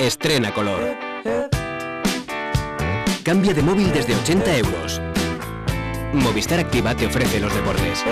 Estrena color. Cambia de móvil desde 80 euros. Movistar Activa te ofrece los deportes.